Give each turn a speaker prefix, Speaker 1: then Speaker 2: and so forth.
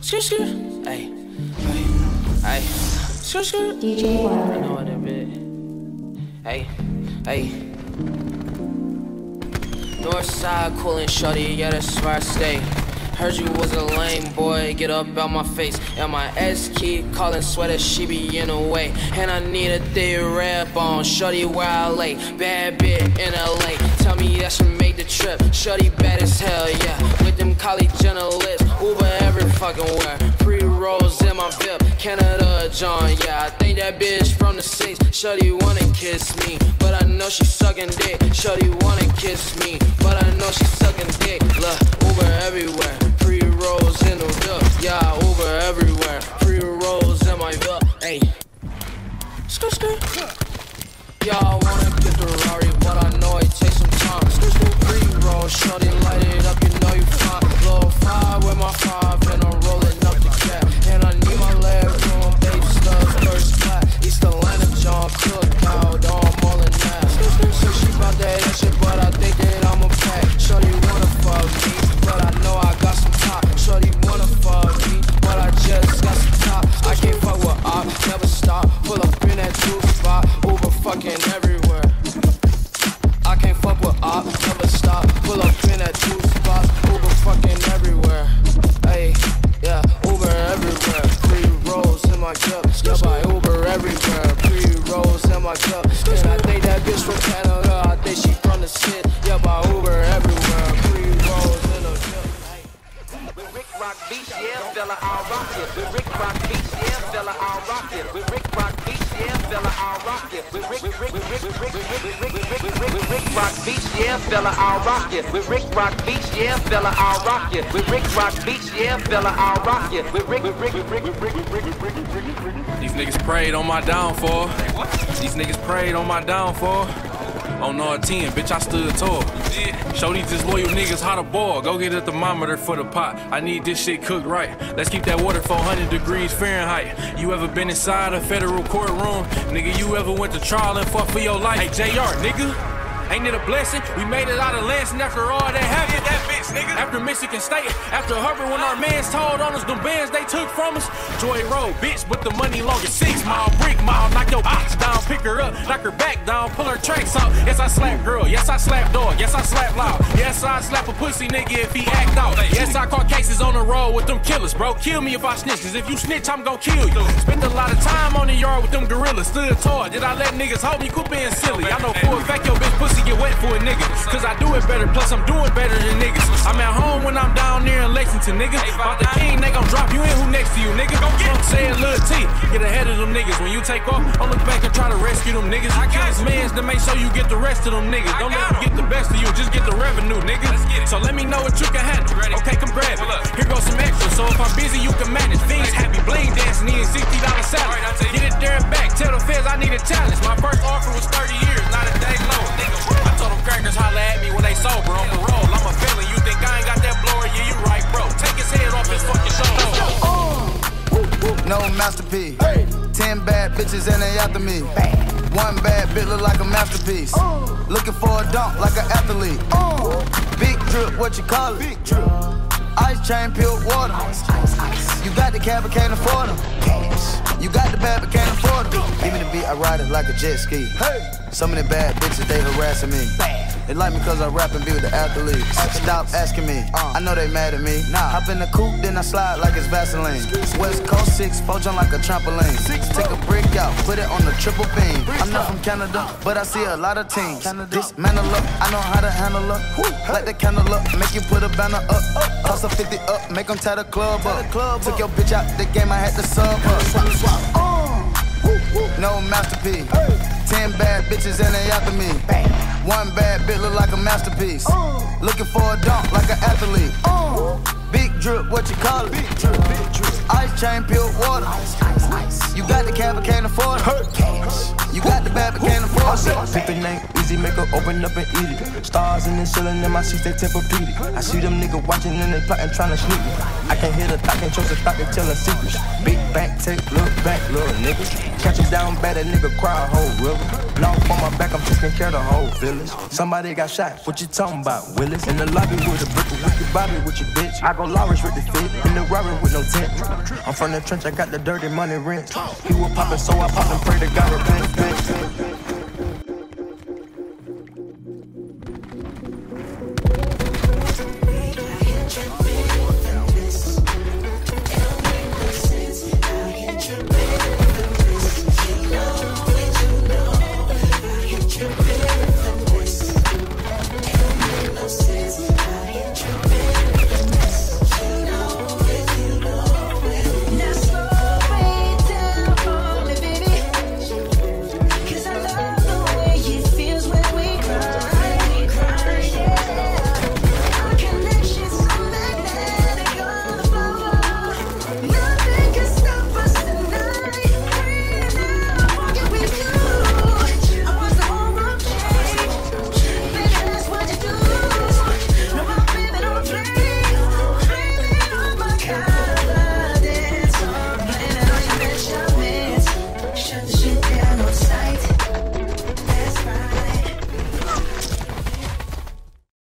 Speaker 1: Skr, skr. Hey, hey, hey. Skr, skr.
Speaker 2: DJ
Speaker 1: I
Speaker 2: Wilder.
Speaker 1: know what it be. Hey, hey. Northside coolin' shorty, yeah, that's where I stay. Heard you was a lame boy, get up out my face. And my ex keep calling sweater, she be in the way. And I need a thick red bone, shorty where I lay. Bad bit in LA, me that she made the trip. Shorty bad as hell, yeah. With them college journalists, Uber every fucking where. Pre rolls in my VIP, Canada John, yeah. I think that bitch from the six, shorty wanna kiss me. But I know she sucking dick, shorty wanna kiss me. But I know she sucking dick, look, Uber everywhere.
Speaker 3: Rock Beach, yeah, fella, I'll rock it. With Rick Rock Beach, yeah, fella, I'll rock it. With Rick Rock Beach, yeah, fella, I'll rock it. With Rick, Rick, Rick, Rick, with Rick, with Rick, with Rick, with Rick Rock Beach, yeah, fella, I'll rock it. With Rick Rock Beach, yeah, fella, I'll rock it. With Rick Rock Beach, yeah, fella, I'll rock it. With Rick, Rick, Rick, Rick, Rick, Rick, with Rick, with Rick.
Speaker 4: These niggas prayed on my downfall. These niggas prayed on my downfall. On all 10, bitch, I stood tall. Show these disloyal niggas how to boil. Go get a thermometer for the pot. I need this shit cooked right. Let's keep that water 400 degrees Fahrenheit. You ever been inside a federal courtroom? Nigga, you ever went to trial and fought for your life? Hey, JR, nigga. Ain't it a blessing? We made it out of Lansing after all that happened. That bitch, nigga. After Michigan State, after Hubbard, when our mans told on us, them bands they took from us. Joy Road, bitch, but the money long as six mile, brick mile. Knock your bitch down, pick her up, knock her back down, pull her tracks out. Yes, I slap girl. Yes, I slap dog. Yes, I slap loud. Yes, I slap a pussy nigga if he act out. Yes, I caught cases on the road with them killers, bro. Kill me if I snitch, cause if you snitch, I'm gon' kill you. Spent a lot of time on the yard with them gorillas, stood tall. Did I let niggas hold me? Quit being silly. I know for a fact your bitch pussy get wet for a nigga. Cause I do it better, plus I'm doing better than niggas. I'm at home when I'm down there in Lexington, nigga. About the king, they gon' drop you in who next to you, nigga. Go get him. Say it, Lil T. Get ahead of them niggas. When you take off, don't look back and try to rescue them niggas. I got his mans to make sure you get the rest of them niggas. Don't let them get the best of you, just get the revenue, nigga. So let me know what you can handle. Okay, come grab it. Here goes some extra, so if I'm busy, you can manage. Things happy, bling dancing, eating $60 salad. Get it there and back. Tell the feds I need a challenge. My first offer was 30 years, not a day low. I told them crackers holla at me when they sober on parole. I'm a felon, you think I ain't got that blower? Yeah, you right, bro. Take his head off his fucking shoulder.
Speaker 5: No masterpiece. Ten bad bitches and they after me. One bad bitch look like a masterpiece. Looking for a dunk like an athlete. Big drip, what you call it? Big drip. Ice chain, pure water. You got the cab, but can't afford them. You got the bad, but can't afford them. Give me the beat, I ride it like a jet ski. Some of the bad bitches, they harassing me. They like me cause I rap and be with the athletes. Stop asking me, I know they mad at me. Hop in the coupe, then I slide like it's Vaseline. West Coast 6, four jump like a trampoline. Take a brick out, put it on the triple beam. I'm not from Canada, but I see a lot of teams. Dismantle up, I know how to handle up. Light the candle up, make you put a banner up. Toss a 50 up, make them tie the club up. Took your bitch out the game, I had to sub up. No masterpiece. Ten bad bitches and they after me. One bad bitch look like a masterpiece. Looking for a dunk like an athlete. Big drip, what you call it? Big drip, big drip. Ice chain, pure water. You got the cab, but can't afford it. You got the bad, but can't afford it.
Speaker 2: Pippin ain't easy, make her open up and eat it. Stars in the ceiling in my seats, they Tempur-Pedic. I see them niggas watching and they plotting, trying to sneak me. I can't hear the thought, can't trust the thought, they telling secrets. Big bank, take, look back, little niggas. Catch it down bad, that nigga cry a whole river. Long on my back, I'm taking care of the whole village. Somebody got shot, what you talking about, Willis? In the lobby with a brick, with your Bobby with your bitch. I go Lawrence with the fit, in the robbery with no tent. I'm from the trench, I got the dirty money rent. He was poppin', so I popped and pray to God repent. Thank you.